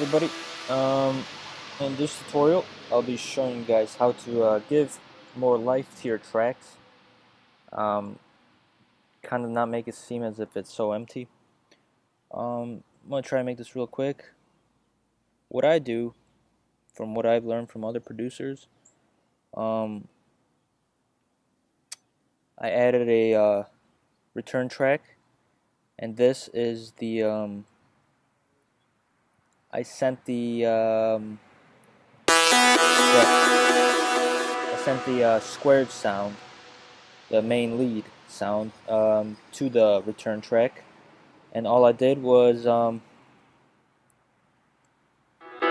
everybody, um, in this tutorial I'll be showing you guys how to uh, give more life to your tracks. Um, kind of not make it seem as if it's so empty. Um, I'm gonna try and make this real quick. What I do from what I've learned from other producers um, I added a uh, return track. And this is the um, I sent the um, I sent the uh, squared sound, the main lead sound, um, to the return track, and all I did was um, um,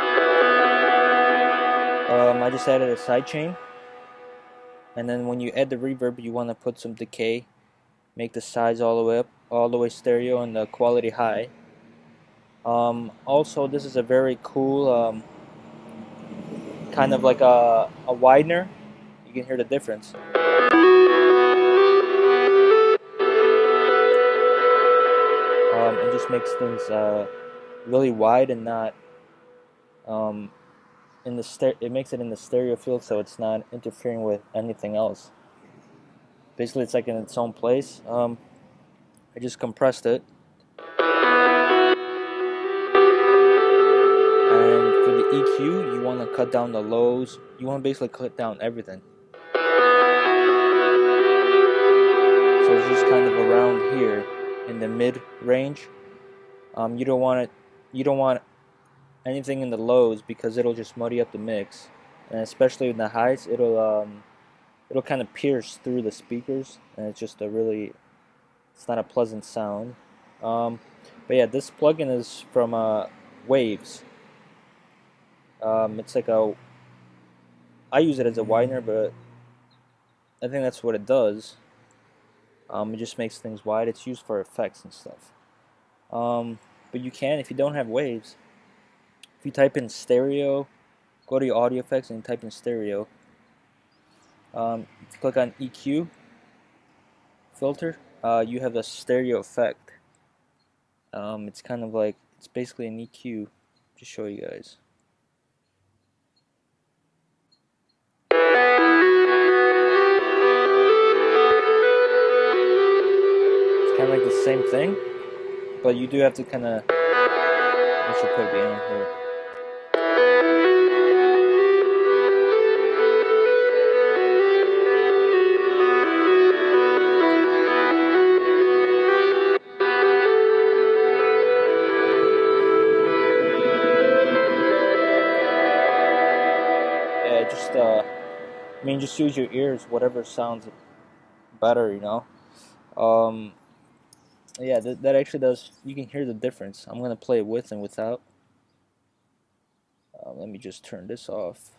I just added a sidechain, and then when you add the reverb, you want to put some decay, make the size all the way up, all the way stereo, and the quality high. Um, also, this is a very cool, um, kind of like a, a widener. You can hear the difference. Um, it just makes things uh, really wide and not um, in the stereo. it makes it in the stereo field so it's not interfering with anything else. Basically, it's like in its own place. Um, I just compressed it EQ, you want to cut down the lows. You want to basically cut down everything. So it's just kind of around here in the mid range. Um, you don't want it. You don't want anything in the lows because it'll just muddy up the mix, and especially in the highs, it'll um, it'll kind of pierce through the speakers, and it's just a really, it's not a pleasant sound. Um, but yeah, this plugin is from uh, Waves. Um, it's like a, I use it as a widener, but I think that's what it does. Um, it just makes things wide. It's used for effects and stuff. Um, but you can, if you don't have waves, if you type in stereo, go to your audio effects and type in stereo. Um, click on EQ filter, uh, you have the stereo effect. Um, it's kind of like, it's basically an EQ. Just show you guys. Same thing, but you do have to kind of. I should put here. Yeah, just uh, I mean, just use your ears, whatever sounds better, you know. Um, yeah, that, that actually does, you can hear the difference. I'm going to play with and without. Uh, let me just turn this off.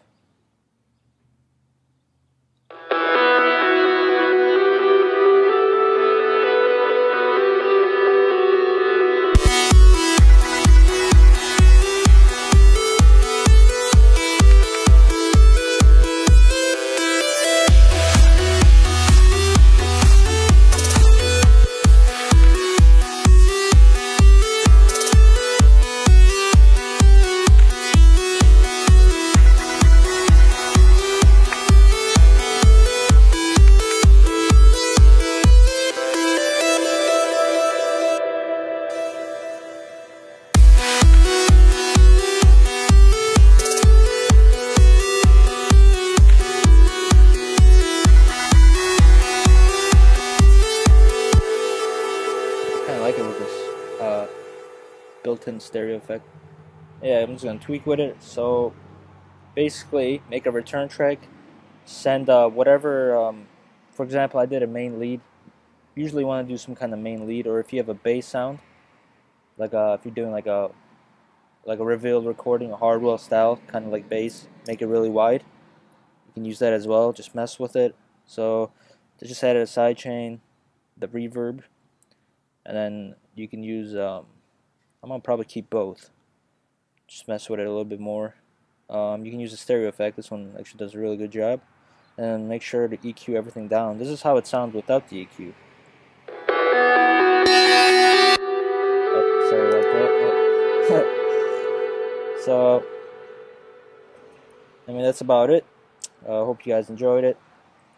Built-in stereo effect. Yeah, I'm just gonna tweak with it. So basically, make a return track, send uh, whatever. Um, for example, I did a main lead. Usually, want to do some kind of main lead, or if you have a bass sound, like uh, if you're doing like a like a revealed recording, a Hardwell style, kind of like bass, make it really wide. You can use that as well. Just mess with it. So just added a sidechain, the reverb, and then you can use um, I'm gonna probably keep both. Just mess with it a little bit more. Um, you can use the stereo effect. This one actually does a really good job. And make sure to EQ everything down. This is how it sounds without the EQ. Oh, sorry about that. So, I mean, that's about it. I uh, hope you guys enjoyed it.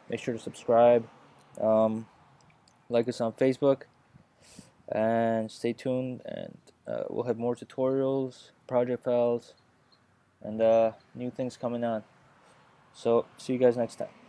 Make sure to subscribe. Um, like us on Facebook. And stay tuned. And uh, we'll have more tutorials, project files, and uh, new things coming on. So, see you guys next time.